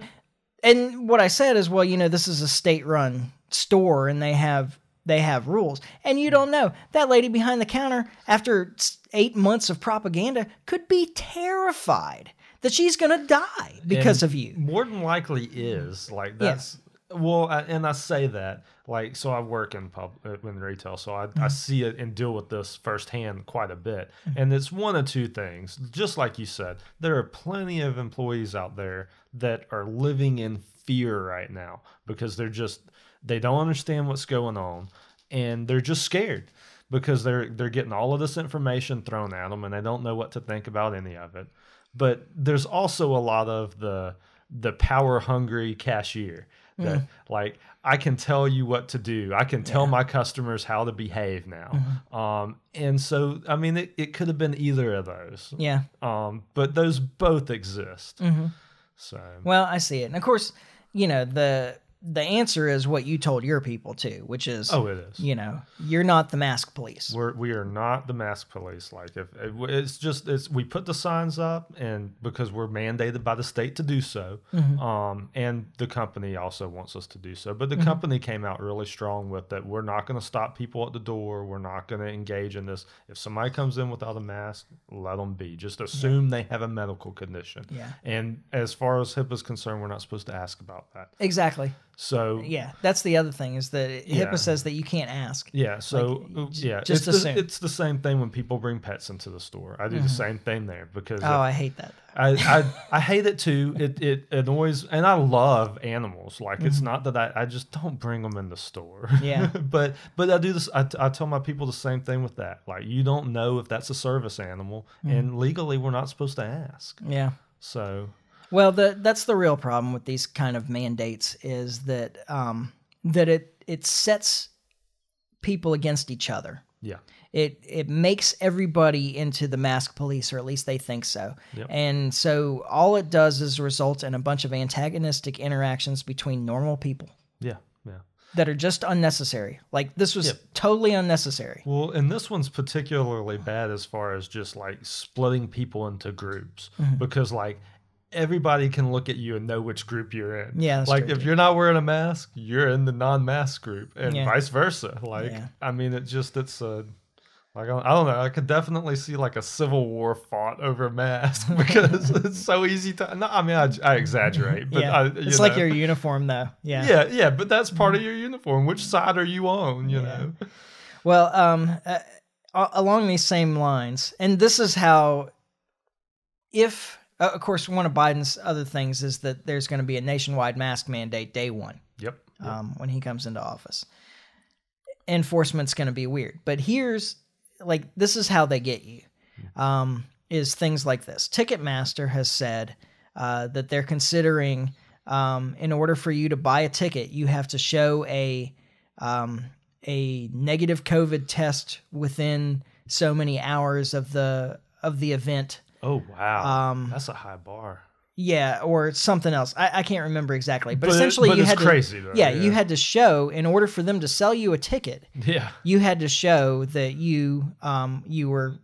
and what I said is, well, you know, this is a state-run store, and they have they have rules, and you don't know that lady behind the counter after eight months of propaganda could be terrified that she's gonna die because And of you. More than likely is like that's well, I, and I say that like so I work in pub uh, in retail, so I, Mm-hmm. I see it and deal with this firsthand quite a bit, and it's one of two things. Just like you said, there are plenty of employees out there that are living in fear right now because they're just they don't understand what's going on and they're just scared because they're they're getting all of this information thrown at them and they don't know what to think about any of it but there's also a lot of the the power hungry cashier that like I can tell you what to do. I can tell my customers how to behave now. Um, and so I mean it, it could have been either of those. Yeah. Um, but those both exist. hmm So Well, I see it, and of course, you know the the answer is what you told your people too, which is, oh, it is. you know, you're not the mask police. We're we are not the mask police. Like if it, it's just it's we put the signs up and because we're mandated by the state to do so, um, and the company also wants us to do so. But the company came out really strong with that. We're not going to stop people at the door. We're not going to engage in this. If somebody comes in without a mask, let them be. Just assume they have a medical condition. Yeah. And as far as HIPAA is concerned, we're not supposed to ask about that. Exactly. So Yeah, that's the other thing is that Yeah. HIPAA says that you can't ask. Yeah, so Like, uh, yeah, just it's, assume. the, it's the same thing when people bring pets into the store. I do the mm-hmm. same thing there because Oh, I hate that. I, I I hate it too. It it annoys, and I love animals. Like it's mm-hmm. not that I, I just don't bring them in the store. Yeah. but but I do this. I, I tell my people the same thing with that. Like you don't know if that's a service animal, and mm-hmm. legally we're not supposed to ask. Yeah. So Well, the that's the real problem with these kind of mandates is that um, that it it sets people against each other. yeah, It it makes everybody into the mask police, or at least they think so. Yep. And so all it does is result in a bunch of antagonistic interactions between normal people yeah, yeah. that are just unnecessary. Like this was Yep. totally unnecessary. Well, and this one's particularly bad as far as just like splitting people into groups Mm-hmm. because like everybody can look at you and know which group you're in. Yeah, like true, if you're not wearing a mask, you're in the non-mask group, and Yeah. vice versa. Like Yeah. I mean, it just it's a like I don't know. I could definitely see like a civil war fought over masks because it's so easy to. No, I mean I, I exaggerate, but yeah, I, you it's like your uniform, though. Yeah. yeah, yeah, but that's part of your uniform. Which side are you on? You Yeah. know. Well, um, uh, along these same lines, and this is how, if uh, of course, one of Biden's other things is that there's going to be a nationwide mask mandate day one Yep. yep. um, when he comes into office. Enforcement's going to be weird, but here's like this is how they get you. Um, is things like this. Ticketmaster has said uh, that they're considering, um, in order for you to buy a ticket, you have to show a um, a negative COVID test within so many hours of the of the event Oh wow, Um, that's a high bar. Yeah, or something else. I, I can't remember exactly, but, But essentially, but you had crazy, to. though, yeah, you had to show in order for them to sell you a ticket. Yeah, You had to show that you um you were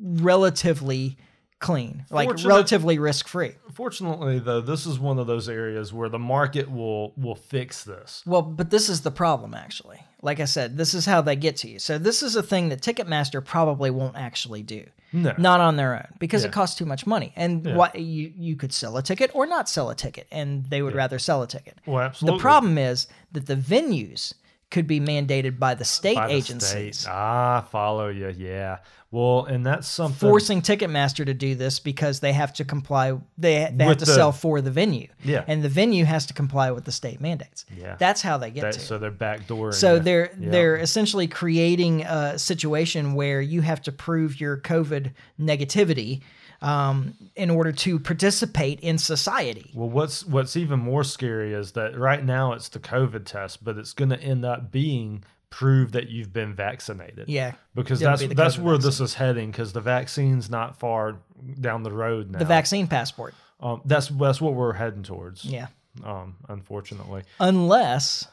relatively clean, like Fortunate- relatively risk free. Fortunately, though, this is one of those areas where the market will will fix this. Well, but this is the problem, actually. Like I said, this is how they get to you. So this is a thing that Ticketmaster probably won't actually do. No. Not on their own because Yeah. it costs too much money. And Yeah. what you you could sell a ticket or not sell a ticket, and they would rather sell a ticket. Well, absolutely. The problem is that the venues could be mandated by the state By the agencies. state. Ah, follow you. Yeah. Well, and that's something. Forcing Ticketmaster to do this because they have to comply. They they have to the- sell for the venue, Yeah. and the venue has to comply with the state mandates. Yeah. that's how they get that, to. so they're backdooring. So you. they're Yeah. they're essentially creating a situation where you have to prove your COVID negativity um, in order to participate in society. Well, what's what's even more scary is that right now it's the COVID test, but it's going to end up being prove that you've been vaccinated. Yeah, because it'll that's be that's COVID where this is heading. Because the vaccine's not far down the road now. the vaccine passport. Um, that's that's what we're heading towards. Yeah, Um, unfortunately. unless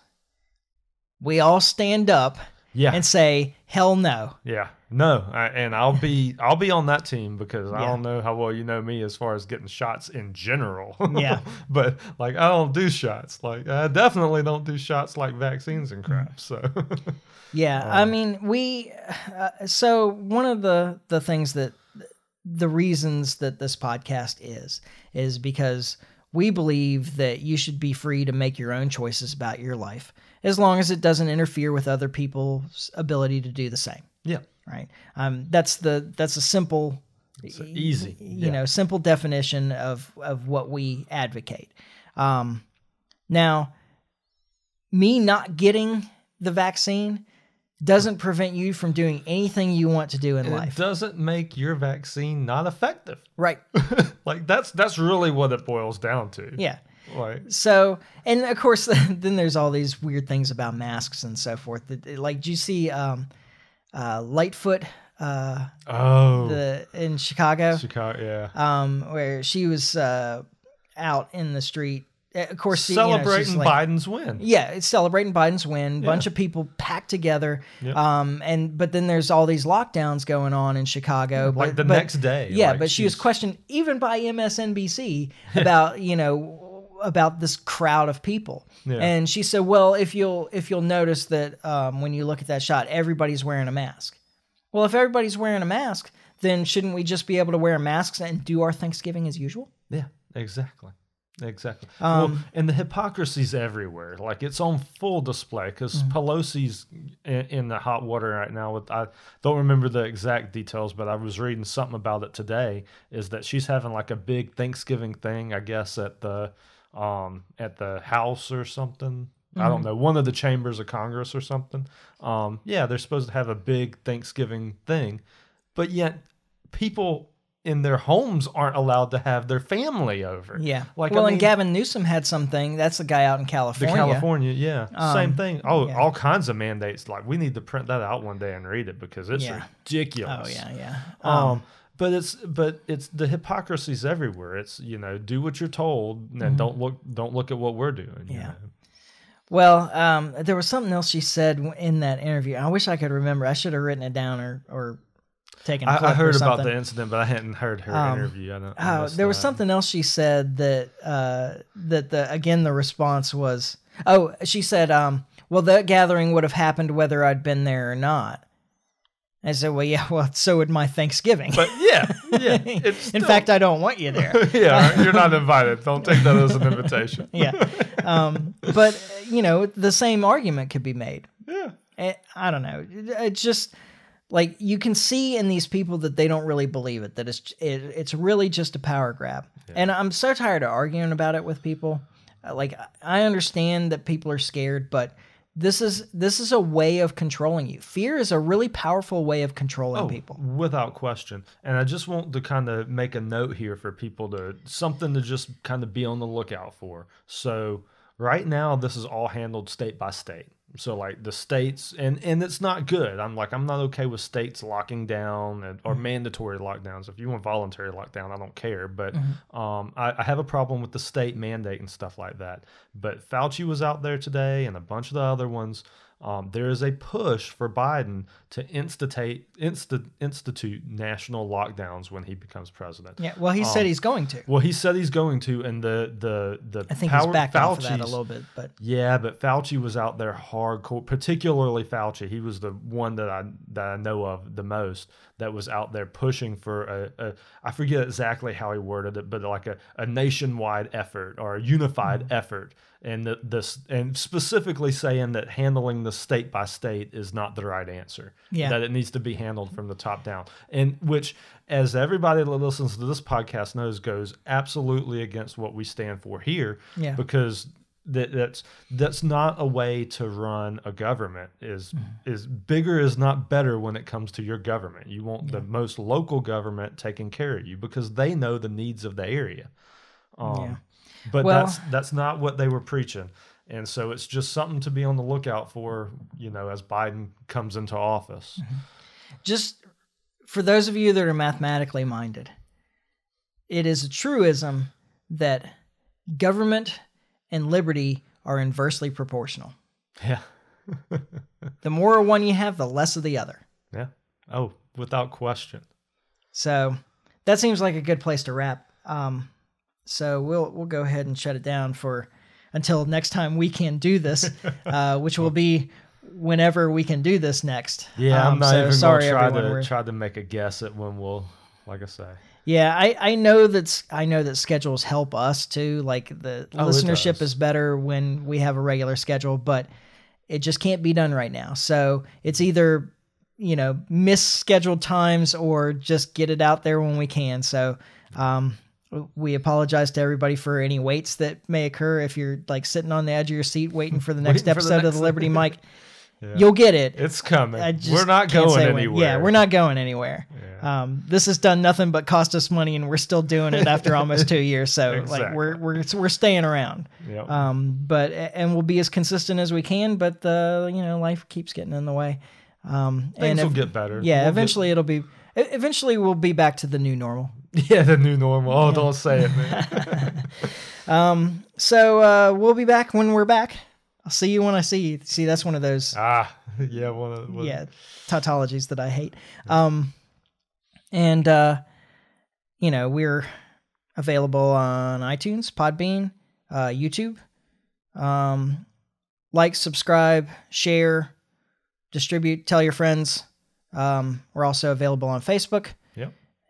we all stand up Yeah. and say hell no. yeah. No. I, and I'll be I'll be on that team because I Yeah. don't know how well you know me as far as getting shots in general. Yeah. but like I don't do shots. Like I definitely don't do shots like vaccines and crap. So. Yeah, I mean, we. Uh, so one of the the things that the reasons that this podcast is is because we believe that you should be free to make your own choices about your life as long as it doesn't interfere with other people's ability to do the same. yeah. Right. Um. That's the that's a simple. easy, You yeah. know, simple definition of of what we advocate. Um. Now, me not getting the vaccine doesn't prevent you from doing anything you want to do in It life. doesn't make your vaccine not effective. Right. like that's that's really what it boils down to. Yeah. Like So, and of course, then there's all these weird things about masks and so forth. That, like, do you see um, uh, Lightfoot uh, oh, the in Chicago, Chicago, yeah. um, where she was uh, out in the street? Of course, you know, Celebrating like- Biden's win. Yeah, it's celebrating Biden's win. Yeah. Bunch of people packed together. Yep. Um, and but then there's all these lockdowns going on in Chicago. Like but- the but- next day. Yeah, like, but she was questioned even by MSNBC about you know about this crowd of people. Yeah. And she said, "Well, if you'll if you'll notice that um, when you look at that shot, everybody's wearing a mask. Well, if everybody's wearing a mask, then shouldn't we just be able to wear masks and do our Thanksgiving as usual?" Yeah, exactly. Exactly. Um, well, and the hypocrisy's everywhere. Like it's on full display because Mm-hmm. Pelosi's in, in the hot water right now. With I don't remember the exact details, but I was reading something about it today. Is that she's having like a big Thanksgiving thing? I guess at the um at the House or something. I Mm-hmm. don't know one of the chambers of Congress or something. Um, yeah, they're supposed to have a big Thanksgiving thing, but yet people in their homes aren't allowed to have their family over. Yeah. Like, I well, mean- and Gavin Newsom had something. That's the guy out in The California. California, yeah, same Um, thing. Oh, yeah. all kinds of mandates. Like we need to print that out one day and read it because it's Yeah. ridiculous. Oh yeah, yeah. Um, but it's but it's the hypocrisy's everywhere. It's you know do what you're told and don't look don't look at what we're doing. you Mm-hmm. Yeah. know. Well, um, there was something else she said in that interview. I wish I could remember. I should have written it down or or taken. A I, I heard about the incident, but I hadn't heard her Um, interview. I don't. I Oh, there was that. something else she said that uh, that the again the response was oh she said um, well that gathering would have happened whether I'd been there or not. I said well yeah well so would my Thanksgiving. But yeah, yeah. It's in still- fact I don't want you there. yeah, you're not invited. Don't take that as an invitation. yeah, um, but you know the same argument could be made. Yeah. Eh, I don't know. It's just like you can see in these people that they don't really believe it. That it's it, it's really just a power grab. And I'm so tired of arguing about it with people. Like I understand that people are scared, but this is this is a way of controlling you. Fear is a really powerful way of controlling Oh, people. without question. And I just want to kind of make a note here for people to something to just kind of be on the lookout for. So right now, this is all handled state by state. So like the states and and it's not good. I'm like I'm not okay with states locking down and, or mandatory lockdowns. If you want voluntary lockdown, I don't care. But um, I, I have a problem with the state mandate and stuff like that. But Fauci was out there today, and a bunch of the other ones. Um, there is a push for Biden to institute insta, institute national lockdowns when he becomes president. Yeah. Well, he said Um, he's going to. Well, he said he's going to, and the the the I think power, he's backed off of that a little bit, but yeah, but Fauci was out there hardcore, particularly Fauci. He was the one that I that I know of the most that was out there pushing for a, a I forget exactly how he worded it, but like a, a nationwide effort or a unified Mm-hmm. effort. And the, this and specifically saying that handling the state by state is not the right answer. Yeah. That it needs to be handled from the top down. And which as everybody that listens to this podcast knows goes absolutely against what we stand for here Yeah. because that that's that's not a way to run a government is Mm-hmm. is bigger is not better when it comes to your government you want the most local government taking care of you because they know the needs of the area um, Yeah. But Well- that's that's not what they were preaching and so it's just something to be on the lookout for you know as biden comes into office Mm-hmm. just for those of you that are mathematically minded, it is a truism that government and liberty are inversely proportional. yeah The more one you have, the less of the other. yeah oh without question So that seems like a good place to wrap. Um, so we'll we'll go ahead and shut it down for until next time we can do this, uh, which will be whenever we can do this next. yeah Um, i'm not so even sorry, gonna try to We're- try to make a guess at when we'll like i say Yeah, I, I know that's I know that schedules help us too. Like the Oh, listenership is better when we have a regular schedule, but it just can't be done right now. So it's either you know miss scheduled times or just get it out there when we can. So um, we apologize to everybody for any waits that may occur if you're like sitting on the edge of your seat waiting for the next for the episode of the Liberty Mic. You'll get it. it's coming we're not going say when. anywhere Yeah, we're not going anywhere. Yeah. Um, this has done nothing but cost us money, and we're still doing it after almost two years. So like we're we're we're staying around. Yep. Um, but and we'll be as consistent as we can. But the you know life keeps getting in the way. Um, Things and will get better. yeah, We'll get- eventually it'll be. Eventually, we'll be back to the new normal. yeah, the new normal. Oh, don't say it, man. Um, so uh, we'll be back when we're back. I'll see you when I see you. See, that's one of those ah, yeah, one of one, yeah tautologies that I hate. Um, and uh, you know we're available on iTunes, Podbean, uh, YouTube. Um, like, subscribe, share, distribute, tell your friends. Um, we're also available on Facebook.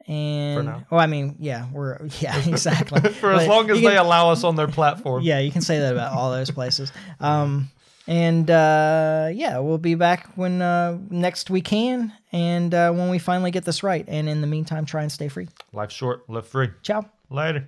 And now. oh, I mean, yeah, we're yeah, exactly. For as long as you they allow us on their platform. yeah, you can say that about all those places. Um, and uh, yeah, we'll be back when uh, next we can, and uh, when we finally get this right. And in the meantime, try and stay free. Life short, live free. Ciao. Later.